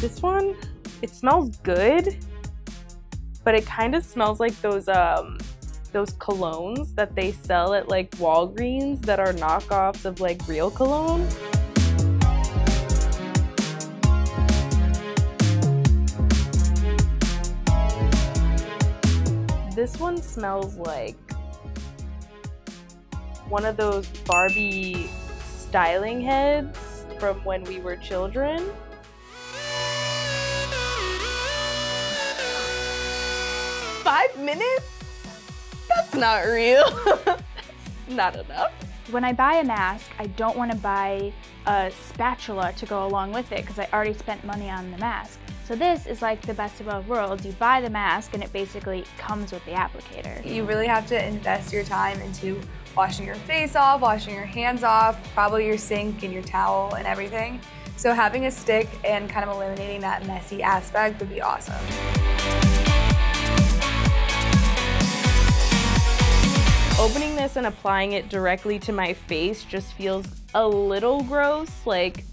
This one, it smells good, but it kind of smells like those um those colognes that they sell at like Walgreens that are knockoffs of like real cologne. This one smells like one of those Barbie styling heads from when we were children. Five minutes? That's not real. That's not enough. When I buy a mask, I don't want to buy a spatula to go along with it because I already spent money on the mask. So this is like the best of both worlds. You buy the mask and it basically comes with the applicator. You really have to invest your time into washing your face off, washing your hands off, probably your sink and your towel and everything. So having a stick and kind of eliminating that messy aspect would be awesome. Opening this and applying it directly to my face just feels a little gross, like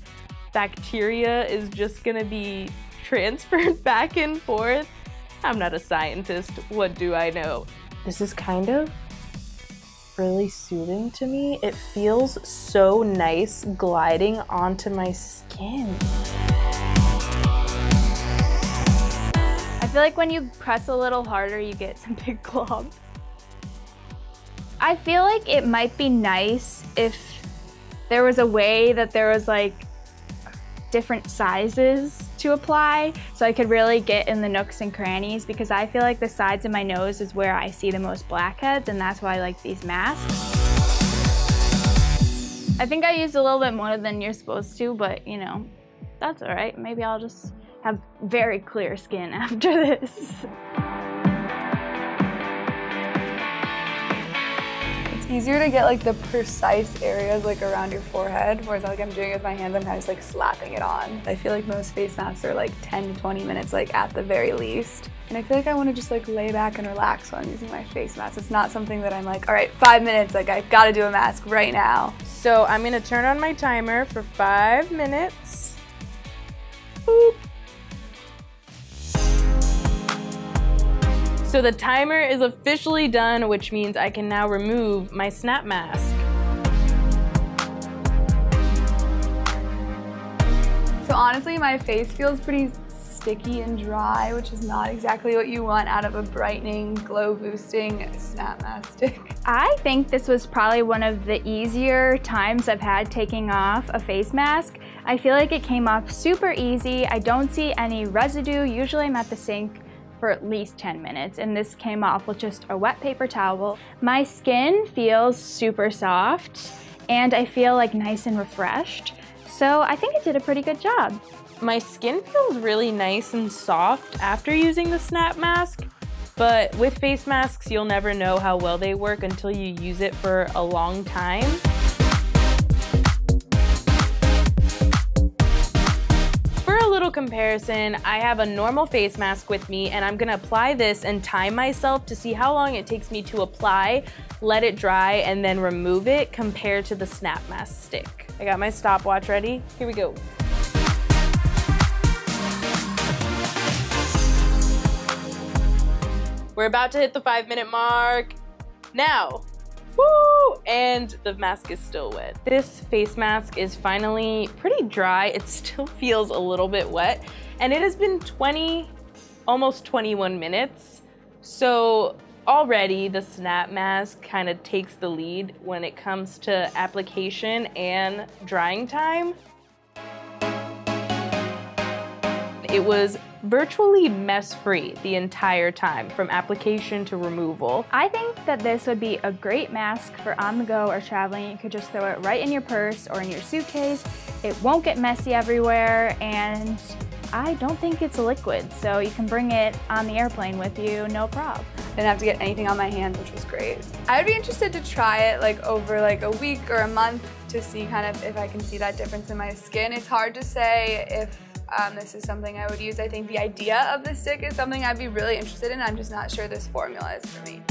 bacteria is just gonna be transferred back and forth. I'm not a scientist, what do I know? This is kind of really soothing to me. It feels so nice gliding onto my skin. I feel like when you press a little harder, you get some big globs. I feel like it might be nice if there was a way that there was like different sizes to apply so I could really get in the nooks and crannies because I feel like the sides of my nose is where I see the most blackheads and that's why I like these masks. I think I used a little bit more than you're supposed to, but you know, that's all right. Maybe I'll just have very clear skin after this. Easier to get like the precise areas like around your forehead, whereas like I'm doing it with my hands, I'm kind of just like slapping it on. I feel like most face masks are like 10 to 20 minutes like at the very least. And I feel like I want to just like lay back and relax while I'm using my face mask. It's not something that I'm like, all right, five minutes, like I gotta do a mask right now. So I'm gonna turn on my timer for five minutes. Boop. So the timer is officially done, which means I can now remove my snap mask. So honestly, my face feels pretty sticky and dry, which is not exactly what you want out of a brightening, glow boosting snap mask stick. I think this was probably one of the easier times I've had taking off a face mask. I feel like it came off super easy. I don't see any residue. Usually I'm at the sink for at least 10 minutes and this came off with just a wet paper towel. My skin feels super soft and I feel like nice and refreshed. So I think it did a pretty good job. My skin feels really nice and soft after using the snap mask, but with face masks, you'll never know how well they work until you use it for a long time. Little comparison, I have a normal face mask with me and I'm gonna apply this and time myself to see how long it takes me to apply, let it dry, and then remove it compared to the snap mask stick. I got my stopwatch ready. Here we go. We're about to hit the five minute mark. Now, Woo! And the mask is still wet. This face mask is finally pretty dry. It still feels a little bit wet. And it has been 20, almost 21 minutes. So already the snap mask kind of takes the lead when it comes to application and drying time. It was virtually mess-free the entire time from application to removal. I think that this would be a great mask for on the go or traveling. You could just throw it right in your purse or in your suitcase. It won't get messy everywhere and I don't think it's a liquid, so you can bring it on the airplane with you, no problem. Didn't have to get anything on my hands, which was great. I would be interested to try it like over like a week or a month to see kind of if I can see that difference in my skin. It's hard to say if um, this is something I would use. I think the idea of the stick is something I'd be really interested in. I'm just not sure this formula is for me.